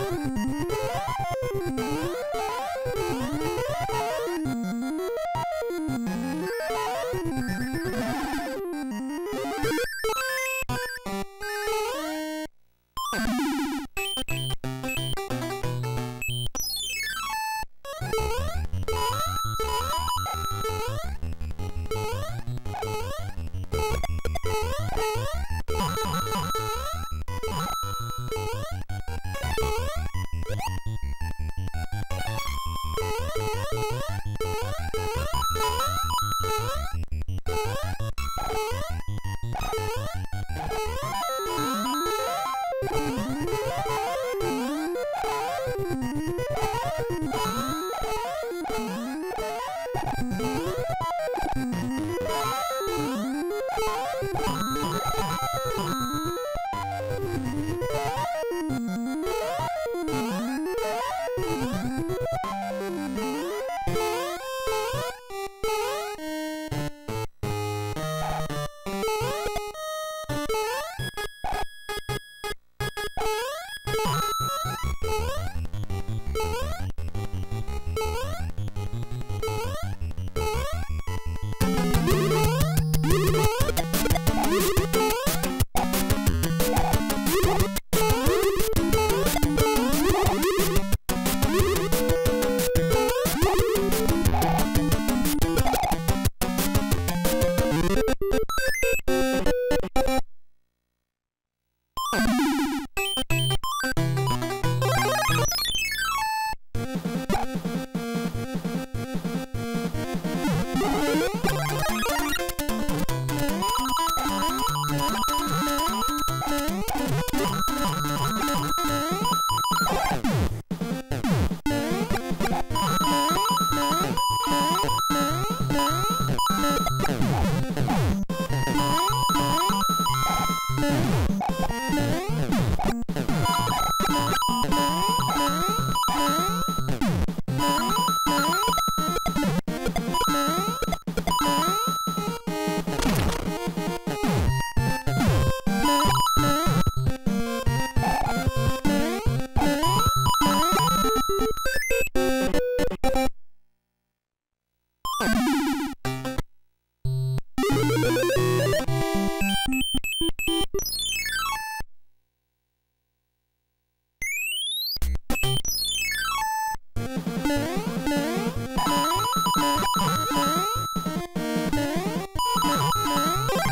Thank you.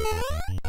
Mm-hmm.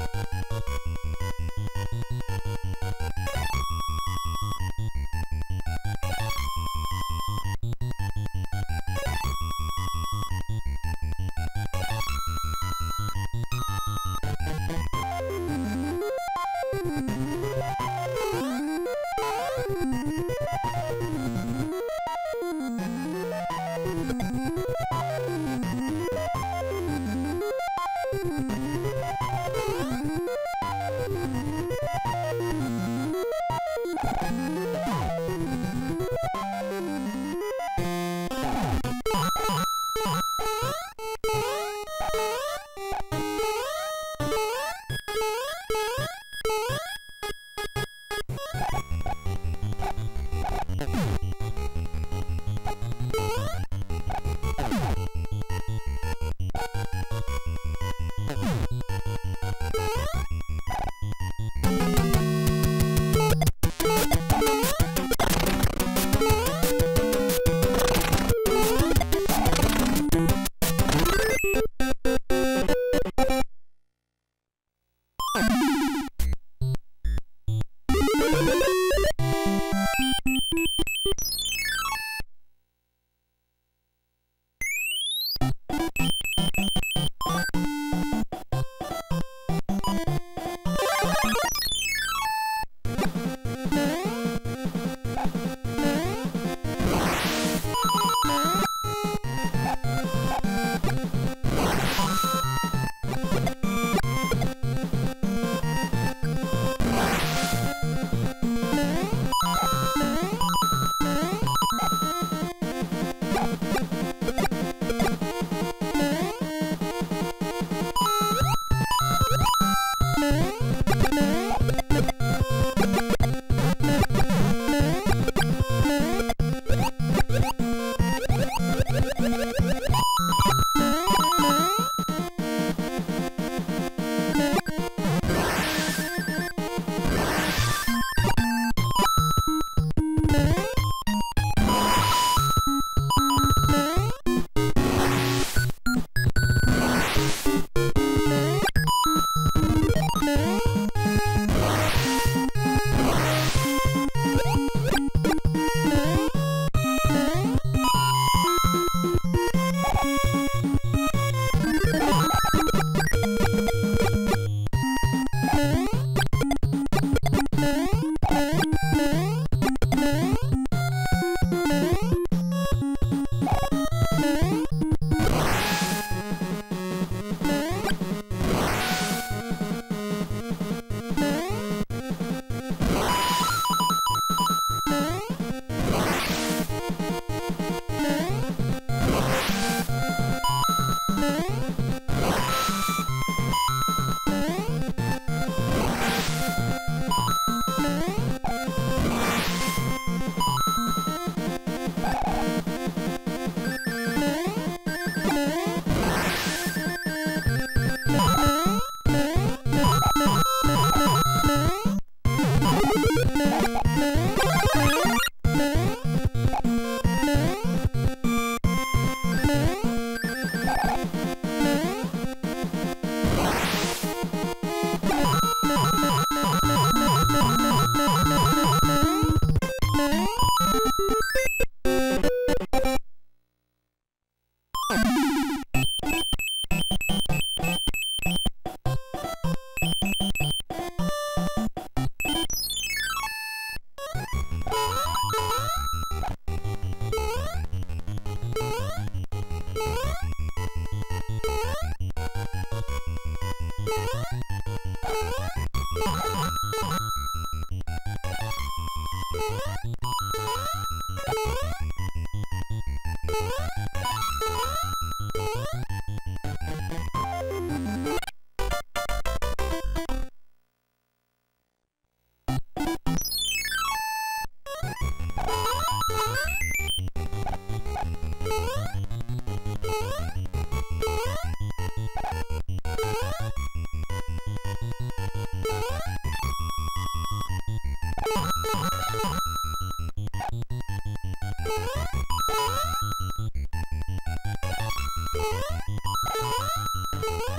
Thank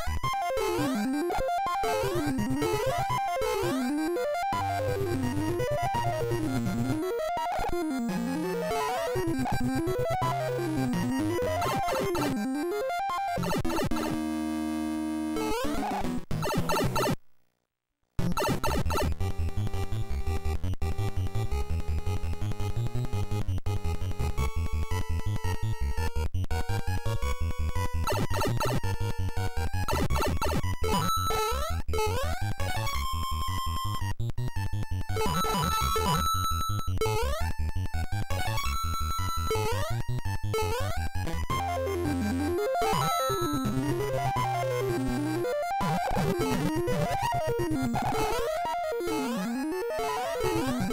you.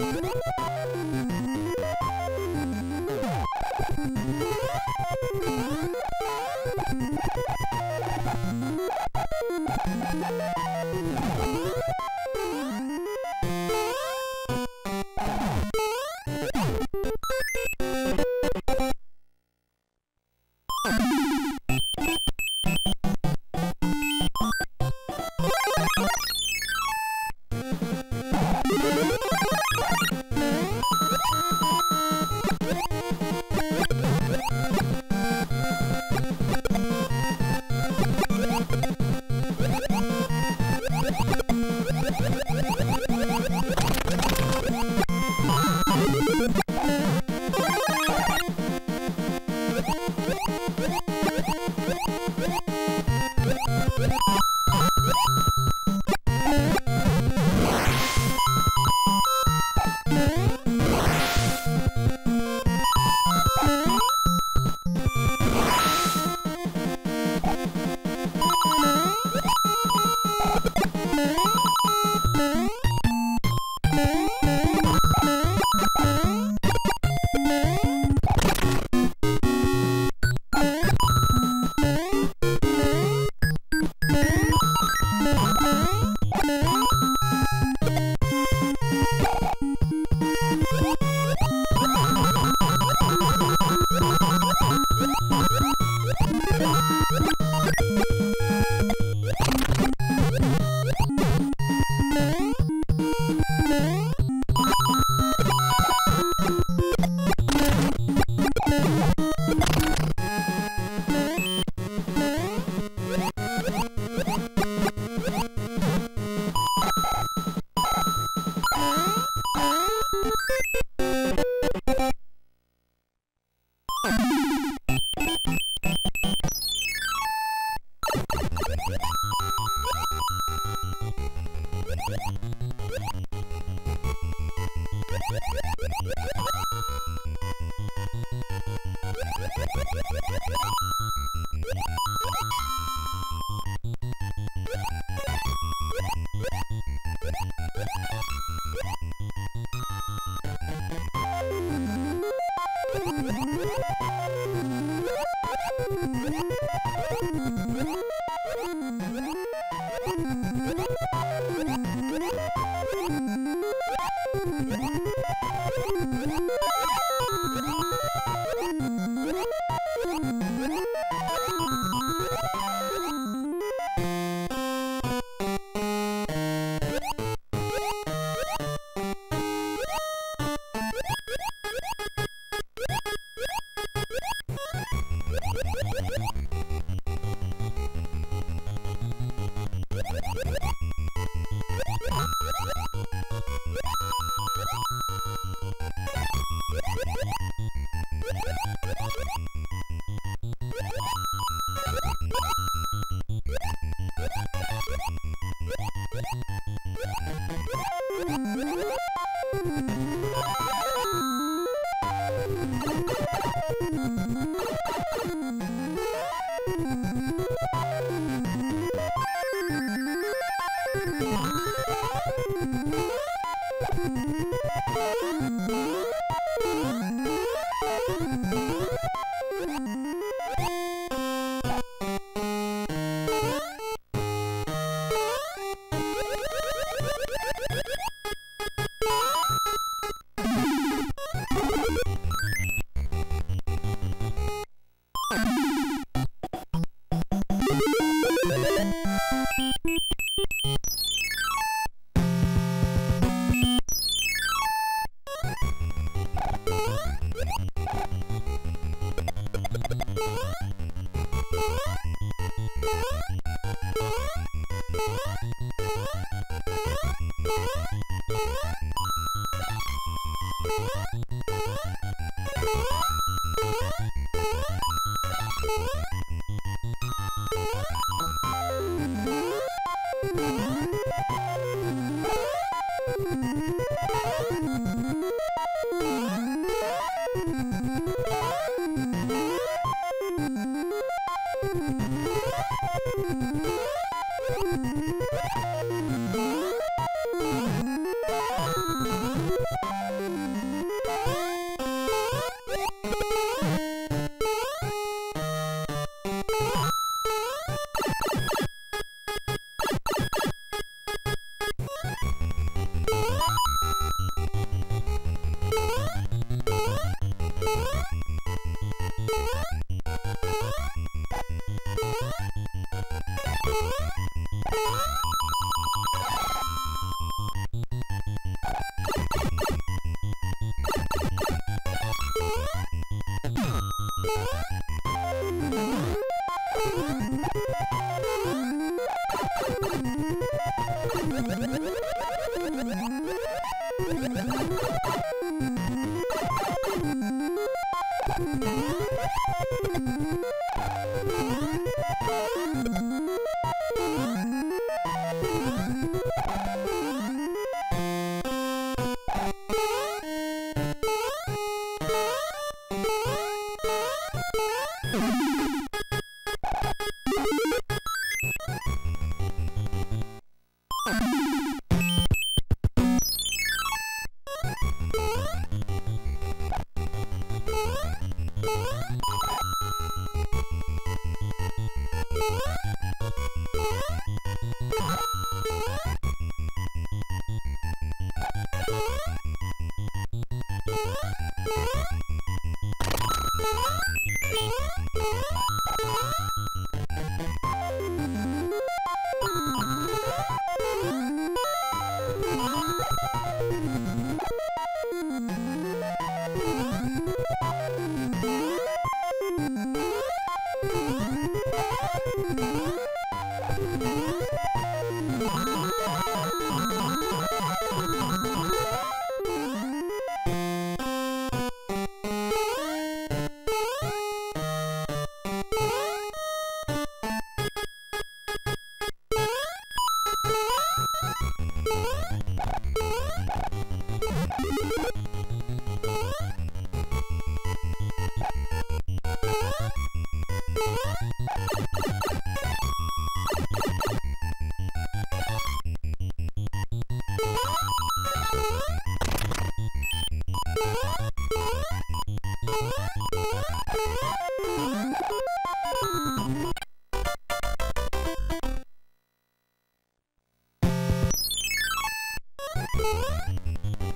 Música Mm-hmm.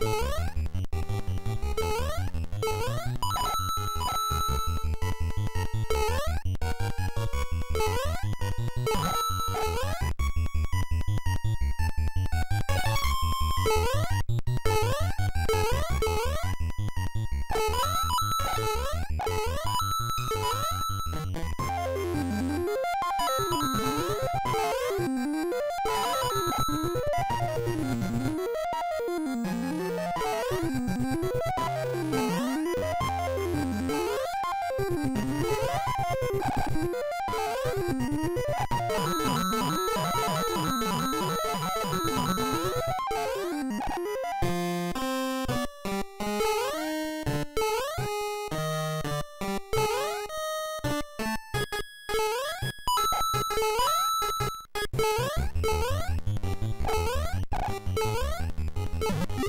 you.